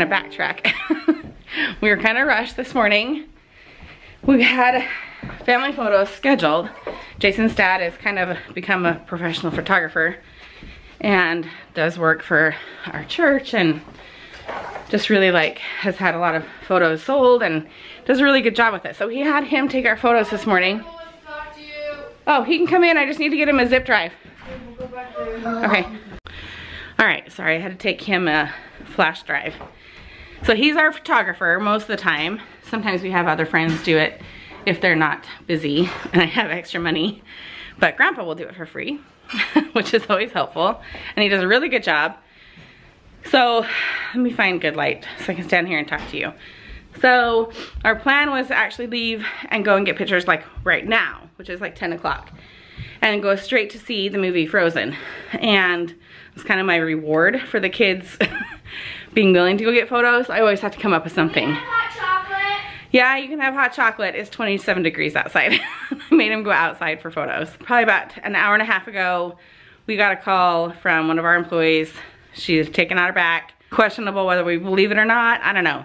kind of backtrack. we were kind of rushed this morning. We had family photos scheduled. Jason's dad has kind of become a professional photographer and does work for our church and just really like has had a lot of photos sold and does a really good job with it. So he had him take our photos this morning. Oh, he can come in. I just need to get him a zip drive. Okay. All right, sorry, I had to take him a flash drive. So he's our photographer most of the time. Sometimes we have other friends do it if they're not busy and I have extra money. But grandpa will do it for free, which is always helpful. And he does a really good job. So let me find good light so I can stand here and talk to you. So our plan was to actually leave and go and get pictures like right now, which is like 10 o'clock and go straight to see the movie Frozen. And it's kind of my reward for the kids being willing to go get photos. I always have to come up with something. Yeah, you can have hot chocolate. It's 27 degrees outside. I made him go outside for photos. Probably about an hour and a half ago, we got a call from one of our employees. She's taken out her back. Questionable whether we believe it or not. I don't know.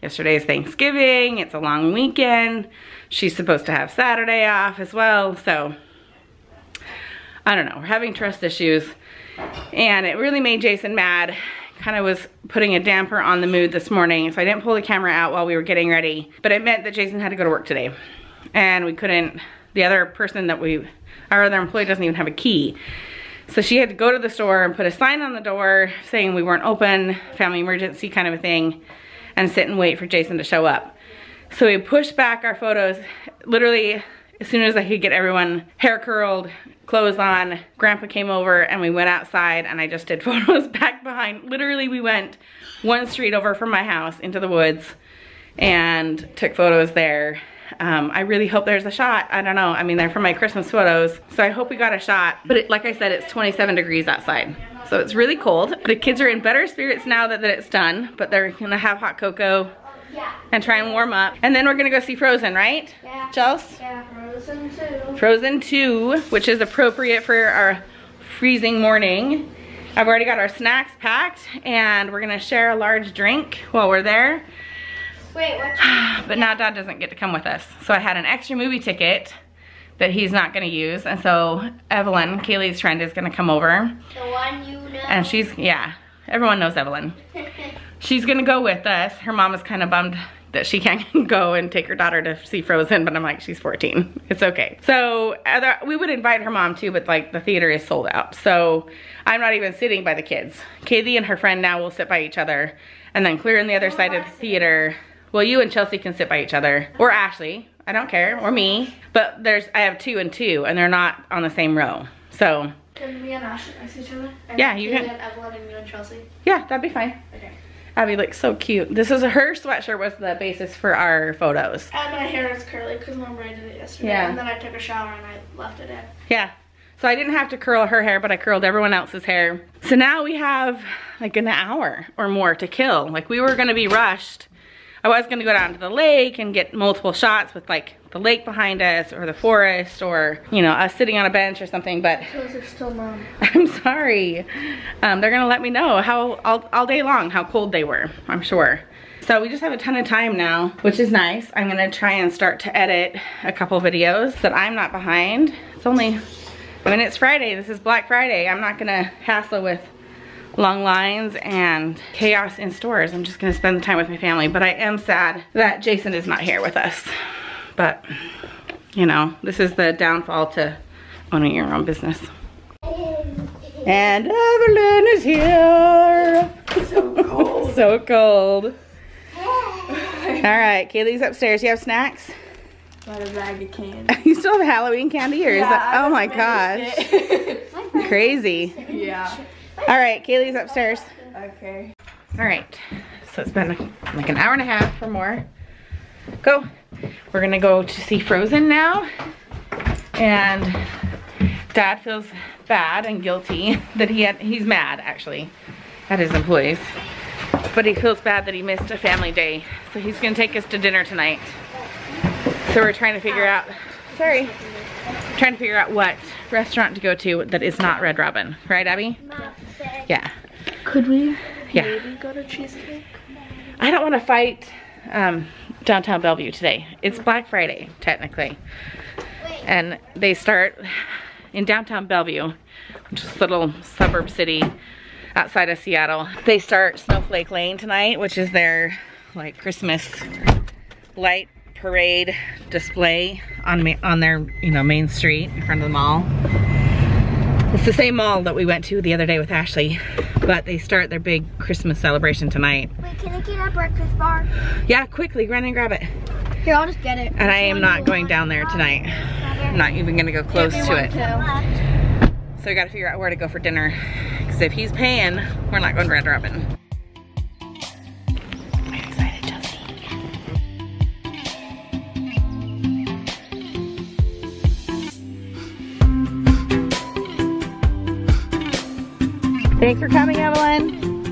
Yesterday is Thanksgiving. It's a long weekend. She's supposed to have Saturday off as well. So, I don't know. We're having trust issues. And it really made Jason mad kind of was putting a damper on the mood this morning. So I didn't pull the camera out while we were getting ready. But it meant that Jason had to go to work today. And we couldn't, the other person that we, our other employee doesn't even have a key. So she had to go to the store and put a sign on the door saying we weren't open, family emergency kind of a thing, and sit and wait for Jason to show up. So we pushed back our photos literally as soon as I could get everyone hair curled, clothes on, grandpa came over and we went outside and I just did photos back behind. Literally we went one street over from my house into the woods and took photos there. Um, I really hope there's a shot. I don't know. I mean, they're for my Christmas photos. So I hope we got a shot. But it, like I said, it's 27 degrees outside. So it's really cold. The kids are in better spirits now that, that it's done, but they're gonna have hot cocoa Yeah. and try and warm up. And then we're gonna go see Frozen, right? Yeah. Chels? Yeah, Frozen 2. Frozen 2, which is appropriate for our freezing morning. I've already got our snacks packed and we're gonna share a large drink while we're there. Wait, what? But now dad doesn't get to come with us. So I had an extra movie ticket that he's not gonna use. And so Evelyn, Kaylee's friend, is gonna come over. The one you know. And she's, yeah, everyone knows Evelyn. She's gonna go with us. Her mom is kind of bummed that she can't go and take her daughter to see Frozen, but I'm like, she's 14. It's okay. So other, we would invite her mom too, but like the theater is sold out. So I'm not even sitting by the kids. Kaylee and her friend now will sit by each other and then clear on the other side of the theater. Well, you and Chelsea can sit by each other or Ashley. I don't care, or me. But there's, I have two and two and they're not on the same row. So Can we and Ashley next to each other? And Yeah, you can- And Evelyn and you and Chelsea. yeah, that'd be fine. Okay. Abby looks so cute. This is her sweatshirt was the basis for our photos. And my hair is curly because mom braided it yesterday. Yeah. And then I took a shower and I left it in. Yeah. So I didn't have to curl her hair, but I curled everyone else's hair. So now we have like an hour or more to kill. Like we were gonna be rushed. I was gonna go down to the lake and get multiple shots with like the lake behind us or the forest or, you know, us sitting on a bench or something, but Those are still mom. I'm sorry. Um, they're gonna let me know how all, all day long how cold they were, I'm sure. So we just have a ton of time now, which is nice. I'm gonna try and start to edit a couple videos that I'm not behind. It's only, I mean, it's Friday. This is Black Friday. I'm not gonna hassle with long lines and chaos in stores. I'm just gonna spend the time with my family. But I am sad that Jason is not here with us. But, you know, this is the downfall to owning your own business. And Evelyn is here. So cold. So cold. All right, Kaylee's upstairs. You have snacks? Got a bag of candy. You still have Halloween candy or is that? Oh my gosh. Crazy. yeah. All right, Kaylee's upstairs. Okay. All right, so it's been like an hour and a half or more. Go. We're gonna go to see Frozen now. And dad feels bad and guilty that he had, he's mad actually at his employees. But he feels bad that he missed a family day. So he's gonna take us to dinner tonight. So we're trying to figure out, sorry, trying to figure out what restaurant to go to that is not Red Robin. Right, Abby? Yeah. Could we Yeah. maybe go to Cheesecake? I don't want to fight um, downtown Bellevue today. It's Black Friday, technically. And they start in downtown Bellevue, which is a little suburb city outside of Seattle. They start Snowflake Lane tonight, which is their like Christmas light parade display on on their you know main street in front of the mall. It's the same mall that we went to the other day with Ashley, but they start their big Christmas celebration tonight. Wait, can I get a breakfast bar? Yeah, quickly, run and grab it. Here, I'll just get it. And I am not going down there tonight. I'm not even gonna go close to it. So we gotta figure out where to go for dinner. Because if he's paying, we're not going to Red Robin. Thanks for coming, Evelyn.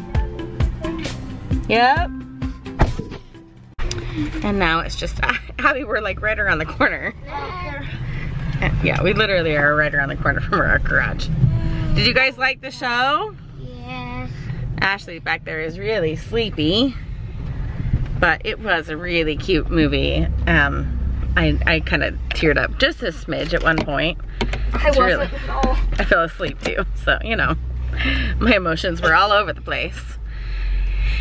Yep. And now it's just, Abby, we're like right around the corner. Yeah, we literally are right around the corner from our garage. Did you guys like the show? Yes. Ashley back there is really sleepy, but it was a really cute movie. Um, I, I kind of teared up just a smidge at one point. I wasn't really-. I fell asleep too, so you know, my emotions were all over the place.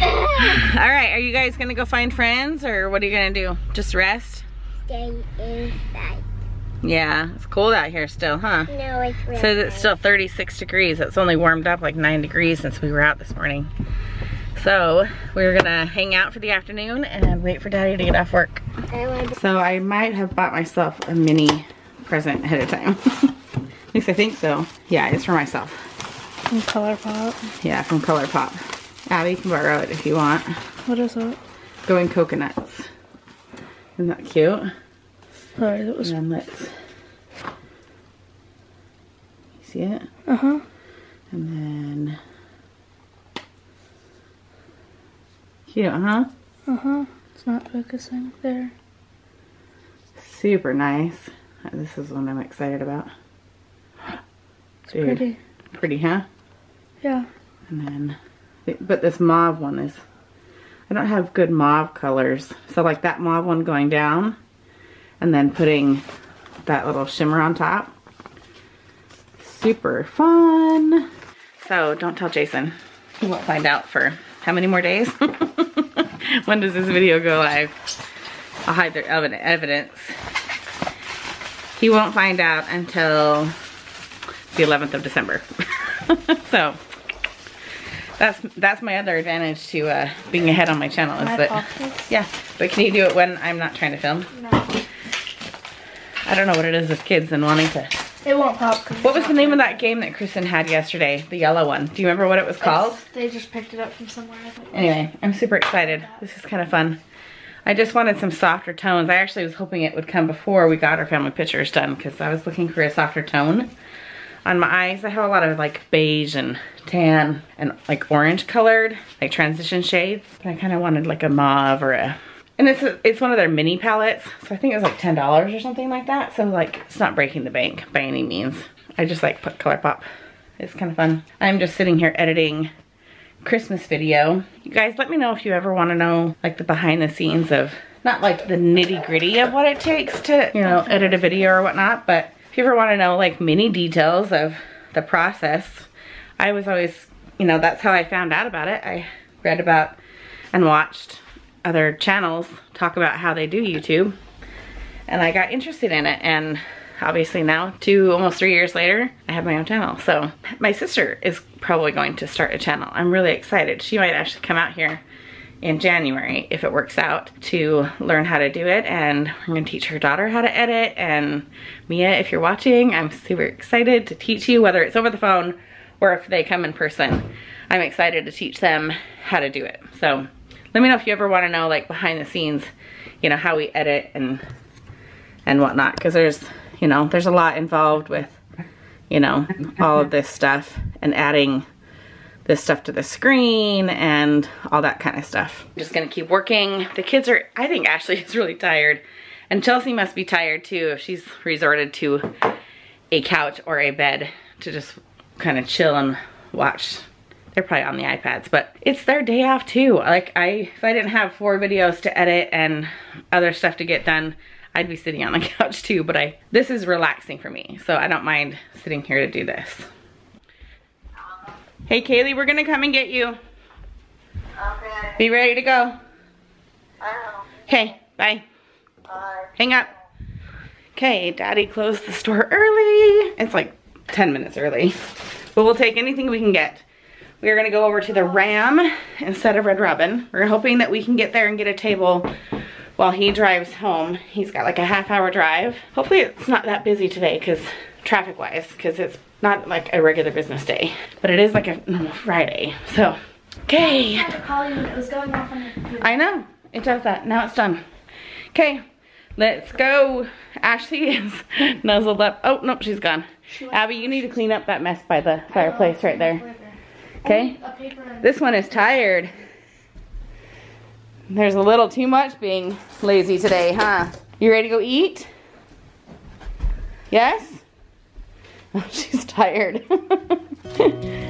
All right, are you guys gonna go find friends or what are you gonna do? Just rest? Stay inside. Yeah, it's cold out here still, huh? No, it's really Says it's still 36 degrees. It's only warmed up like 9 degrees since we were out this morning. So we're gonna hang out for the afternoon and wait for daddy to get off work. So I might have bought myself a mini present ahead of time. At least I think so. Yeah, it's for myself. From ColourPop. Yeah, from ColourPop. Abby can borrow it if you want. What is it? Going coconuts. Isn't that cute? Sorry, that was. And let's see it? Uh huh. And then cute, huh? Uh huh. It's not focusing there. Super nice. This is one I'm excited about. It's Dude, pretty. Pretty, huh? Yeah. And then, but this mauve one is, I don't have good mauve colors. So like that mauve one going down and then putting that little shimmer on top. Super fun. So don't tell Jason. He won't find out for how many more days? when does this video go live? I'll hide their evidence. He won't find out until the 11th of December. so that's that's my other advantage to uh, being ahead on my channel is I that this? yeah. But can you do it when I'm not trying to film? No. I don't know what it is with kids and wanting to. It won't pop. What was the name of that game that Kristen had yesterday? The yellow one. Do you remember what it was called? It's- They just picked it up from somewhere. I think. Anyway, I'm super excited. This is kind of fun. I just wanted some softer tones. I actually was hoping it would come before we got our family pictures done because I was looking for a softer tone on my eyes. I have a lot of like beige and tan and like orange colored, like transition shades. But I kind of wanted like a mauve or a, and it's a, it's one of their mini palettes. So I think it was like $10 or something like that. So like it's not breaking the bank by any means. I just like put ColourPop. It's kind of fun. I'm just sitting here editing Christmas video. You guys let me know if you ever want to know like the behind the scenes of not like the nitty gritty of what it takes to, you know, edit a video or whatnot, but if you ever want to know like many details of the process, I was always, you know, that's how I found out about it. I read about and watched other channels talk about how they do YouTube and I got interested in it and obviously now two almost three years later I have my own channel. So my sister is probably going to start a channel. I'm really excited. She might actually come out here in January if it works out to learn how to do it. And we're gonna teach her daughter how to edit. And Mia if you're watching I'm super excited to teach you whether it's over the phone or if they come in person. I'm excited to teach them how to do it. So let me know if you ever want to know like behind the scenes you know how we edit and and whatnot because there's you know there's a lot involved with you know all of this stuff and adding this stuff to the screen and all that kind of stuff just gonna keep working the kids are i think ashley is really tired and chelsea must be tired too if she's resorted to a couch or a bed to just kind of chill and watch they're probably on the iPads, but it's their day off too. Like I, if I didn't have four videos to edit and other stuff to get done, I'd be sitting on the couch too, but I, this is relaxing for me. So I don't mind sitting here to do this. Hey Kaylee, we're gonna come and get you. Okay. Be ready to go. Okay, bye. Bye. Hang up. Okay, daddy closed the store early. It's like 10 minutes early, but we'll take anything we can get. We are gonna go over to the Ram instead of Red Robin. We're hoping that we can get there and get a table while he drives home. He's got like a half hour drive. Hopefully it's not that busy today because traffic wise, because it's not like a regular business day, but it is like a normal Friday. So, okay. I tried to call you it was going off on your. I know. It does that. Now it's done. Okay, let's go. Ashley is nuzzled up. Oh, nope, she's gone. Abby, you need to clean up that mess by the fireplace right there. Okay? A paper and This one is tired. There's a little too much being lazy today, huh? You ready to go eat? Yes? She's tired.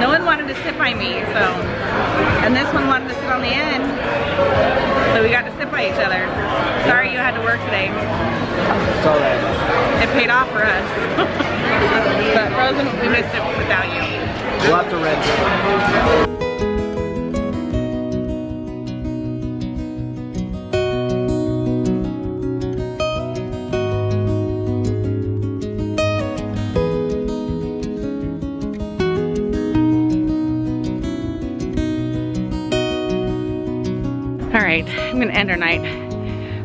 No one wanted to sit by me, so. And this one wanted to sit on the end. So we got to sit by each other. Sorry you had to work today. It's all right. It paid off for us. but Frozen, we missed it without you. We'll have to rent right, I'm gonna end our night.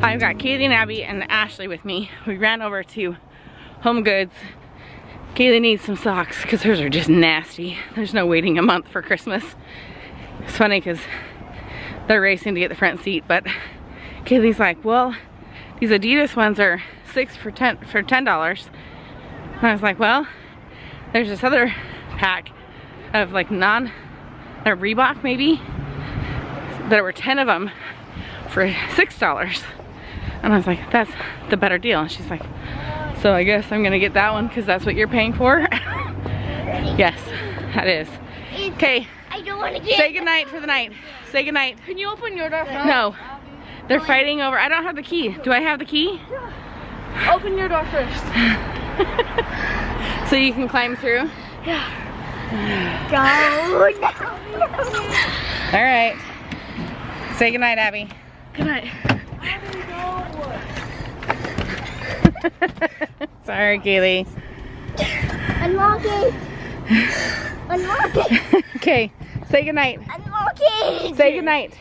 I've got Kaylee and Abby and Ashley with me. We ran over to Home Goods. Kaylee needs some socks because hers are just nasty. There's no waiting a month for Christmas. It's funny because they're racing to get the front seat, but Kaylee's like, well, these Adidas ones are six for ten for ten dollars. And I was like, well, there's this other pack of like non, or Reebok maybe, there were 10 of them for six dollars. And I was like that's the better deal. And she's like so I guess I'm gonna get that one because that's what you're paying for? Yes that is. Okay. I don't want to get say goodnight for the night. Say goodnight. Can you open your door first? no. They're fighting over I don't have the key. Do I have the key? Yeah. Open your door first. so you can climb through? Go. all right. Say goodnight Abby Good night. sorry Kaylee Unlock it. Unlock it. okay say goodnight Unlock it. say goodnight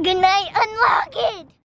Good night. Unlock it.